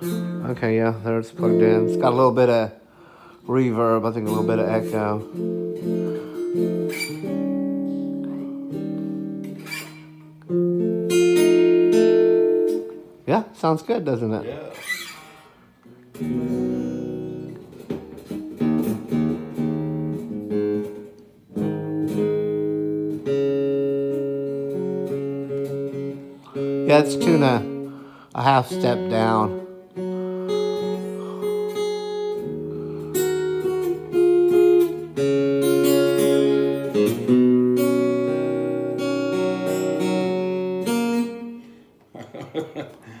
Okay, yeah, there it's plugged in. It's got a little bit of reverb, I think a little bit of echo. Yeah, sounds good, doesn't it? Yeah. Yeah, it's tuned a, a half step down.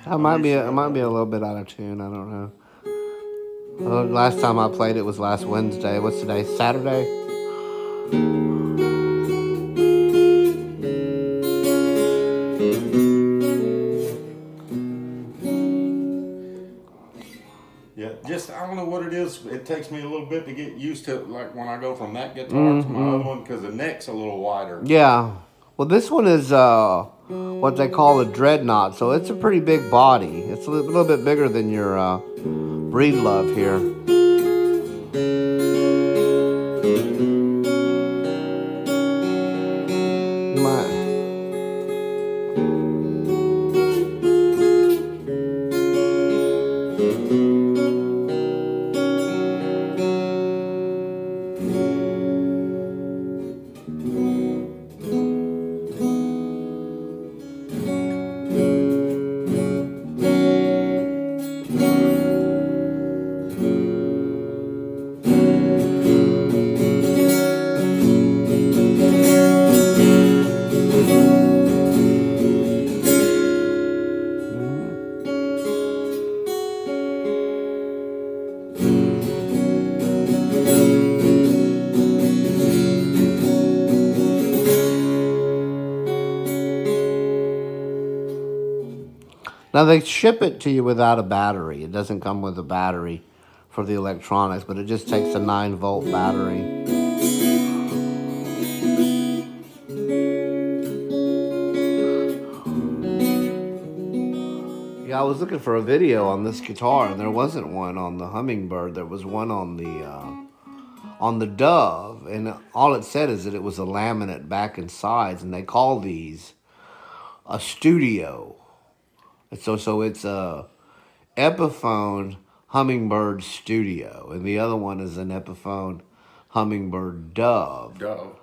I might be it might be a little bit out of tune. I don't know. Well, last time I played it was last Wednesday. What's today? Saturday. Yeah, just I don't know what it is. It takes me a little bit to get used to it, like when I go from that guitar to my other one because the neck's a little wider. Yeah. Well, this one is uh, what they call a dreadnought, so it's a pretty big body. It's a little bit bigger than your uh, Breedlove here. You Now they ship it to you without a battery. It doesn't come with a battery for the electronics, but it just takes a nine volt battery. Yeah, I was looking for a video on this guitar, and there wasn't one on the Hummingbird. There was one on the uh, on the Dove, and all it said is that it was a laminate back and sides, and they call these a studio. So so it's a Epiphone Hummingbird Studio, and the other one is an Epiphone Hummingbird Dove. Dove.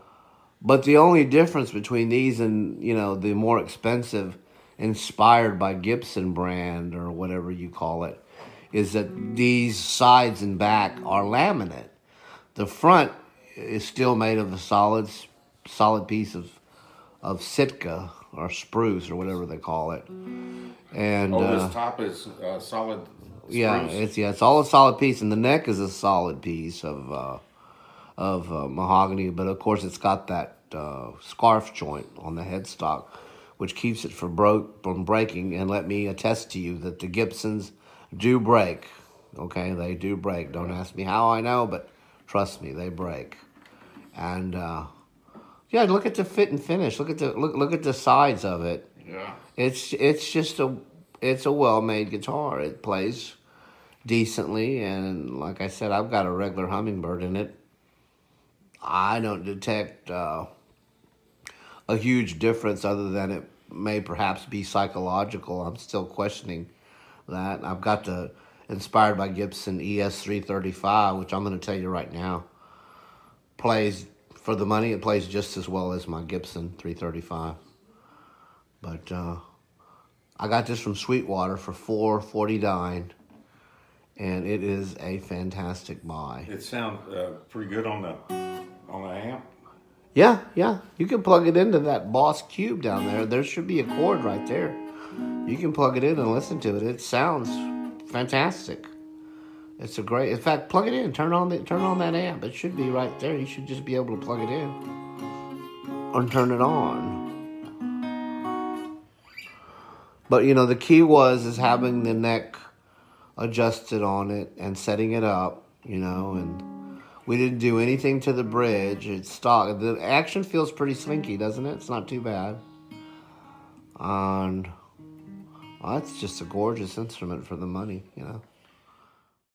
But the only difference between these and you know the more expensive, inspired by Gibson brand or whatever you call it, is that these sides and back are laminate. The front is still made of a solid, solid piece of of Sitka or spruce or whatever they call it, and Oh, uh, this top is uh, solid. yeah, it's yeah, it's all a solid piece, and the neck is a solid piece of uh, of uh, mahogany. But of course, it's got that uh, scarf joint on the headstock, which keeps it from broke from breaking. And let me attest to you that the Gibsons do break. Okay, they do break. Don't ask me how I know, but trust me, they break. And uh, yeah, look at the fit and finish. Look at the look look at the sides of it. yeah. It's it's just a it's a well made guitar. It plays decently, and like I said, I've got a regular hummingbird in it. I don't detect uh, a huge difference, other than it may perhaps be psychological. I'm still questioning that. I've got the inspired by Gibson ES three thirty five, which I'm going to tell you right now plays for the money. It plays just as well as my Gibson three thirty five. But uh, I got this from Sweetwater for four forty nine, and it is a fantastic buy. It sounds uh, pretty good on the on the amp. Yeah, yeah, you can plug it into that Boss Cube down there. There should be a cord right there. You can plug it in and listen to it. It sounds fantastic. It's a great. In fact, plug it in. Turn on the turn on that amp. It should be right there. You should just be able to plug it in and turn it on. But you know, the key was is having the neck adjusted on it and setting it up. You know, and we didn't do anything to the bridge. It's stock. The action feels pretty slinky, doesn't it? It's not too bad. And Well, that's just a gorgeous instrument for the money, you know.